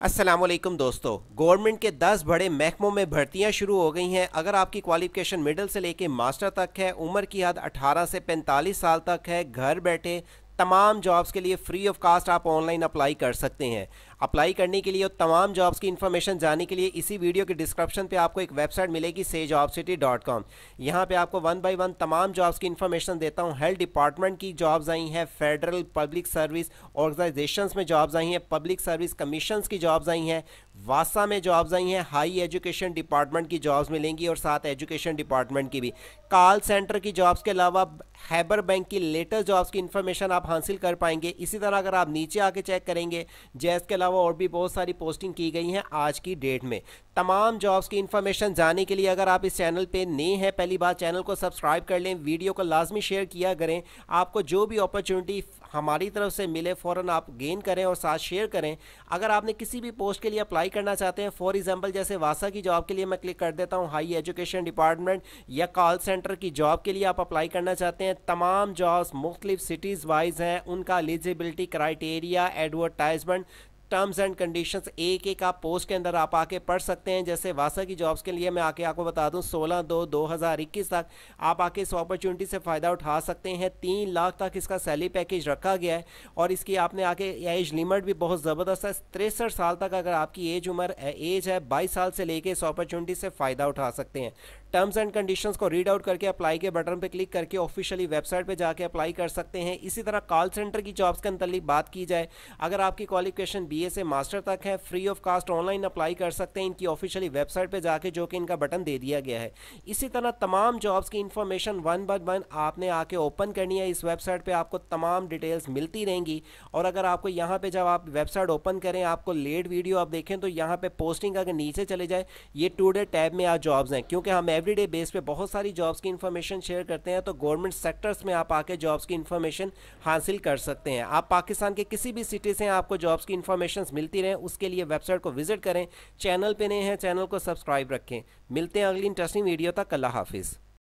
असलम दोस्तों। गवर्नमेंट के 10 बड़े महकमों में भर्तियाँ शुरू हो गई हैं। अगर आपकी क्वालिफिकेशन मिडिल से लेके मास्टर तक है, उम्र की हद 18 से 45 साल तक है, घर बैठे तमाम जॉब्स के लिए फ्री ऑफ़ कास्ट आप ऑनलाइन अप्लाई कर सकते हैं। अप्लाई करने के लिए और तमाम जॉब्स की इन्फॉर्मेशन जानने के लिए इसी वीडियो के डिस्क्रिप्शन पे आपको एक वेबसाइट मिलेगी से जॉब सिटी डॉट कॉम यहाँ पर आपको वन बाई वन तमाम जॉब्स की इन्फॉर्मेशन देता हूँ। हेल्थ डिपार्टमेंट की जॉब्स आई हैं फेडरल पब्लिक सर्विस ऑर्गेनाइजेशन में जॉब्स आई हैं पब्लिक सर्विस कमीशन की जॉब्स आई हैं, वासा में जॉब्स आई हैं हाई एजुकेशन डिपार्टमेंट की जॉब्स मिलेंगी और साथ एजुकेशन डिपार्टमेंट की भी। कॉल सेंटर की जॉब्स के अलावा हैबर बैंक की लेटेस्ट जॉब्स की इन्फॉर्मेशन आप हासिल कर पाएँगे। इसी तरह अगर आप नीचे आके चेक करेंगे, जैस के अलावा और भी बहुत सारी पोस्टिंग की गई हैं आज की डेट में। तमाम जॉब्स की इन्फॉर्मेशन जानने के लिए अगर आप इस चैनल पे नए हैं, पहली बार चैनल को सब्सक्राइब कर लें वीडियो को लाजमी शेयर किया करें। आपको जो भी अपॉर्चुनिटी हमारी तरफ़ से मिले, फ़ौरन आप गेन करें और साथ शेयर करें। अगर आपने किसी भी पोस्ट के लिए अप्लाई करना चाहते हैं फॉर एग्जांपल जैसे वासा की जॉब के लिए मैं क्लिक कर देता हूँ हाई एजुकेशन डिपार्टमेंट या कॉल सेंटर की जॉब के लिए आप अप्लाई करना चाहते हैं, तमाम जॉब्स मुख्तलिफ़ सिटीज़ वाइज हैं, उनका eligibility criteria advertisement terms and conditions एक एक आप पोस्ट के अंदर आप आके पढ़ सकते हैं। जैसे वासा की जॉब्स के लिए मैं आके आपको बता दूँ 16 दो 2021 तक आप आके इस अपॉर्चुनिटी से फ़ायदा उठा सकते हैं। तीन लाख तक इसका सैलरी पैकेज रखा गया है और इसकी आपने आके एज लिमिट भी बहुत ज़बरदस्त है। तिरसठ साल तक अगर आपकी एज उम्र एज है, बाईस साल से लेके इस अपॉर्चुनिटी से फ़ायदा उठा सकते हैं। टर्म्स एंड कंडीशन को रीड आउट करके अप्लाई के बटन पर क्लिक करके ऑफिशियली वेबसाइट पर जाके अप्लाई कर सकते हैं। इसी तरह कॉल सेंटर की जॉब्स के अंतर्लिक बात की जाए, अगर आपकी क्वालिफिकेशन बीए से मास्टर तक है free of cost online apply कर सकते हैं। इनकी ऑफिशियली वेबसाइट पर जाके जो कि इनका बटन दे दिया गया है। इसी तरह तमाम जॉब्स की इन्फॉर्मेशन वन बाय वन आपने आके ओपन करनी है। इस वेबसाइट पर आपको तमाम डिटेल्स मिलती रहेंगी। और अगर आपको यहाँ पर जब आप वेबसाइट ओपन करें, आपको लेट वीडियो आप देखें तो यहाँ पर पोस्टिंग अगर नीचे चले जाए, ये टूडे टैब में आज जॉब्स हैं। क्योंकि हम एवरीडे बेस पे बहुत सारी जॉब्स की इन्फॉर्मेशन शेयर करते हैं तो गवर्नमेंट सेक्टर्स में आप आके जॉब्स की इन्फॉर्मेशन हासिल कर सकते हैं। आप पाकिस्तान के किसी भी सिटी से आपको जॉब्स की इन्फॉर्मेशन मिलती रहें, उसके लिए वेबसाइट को विज़िट करें चैनल पर नए हैं चैनल को सब्सक्राइब रखें। मिलते हैं अगली इंटरेस्टिंग वीडियो तक, अल्लाह हाफिज़।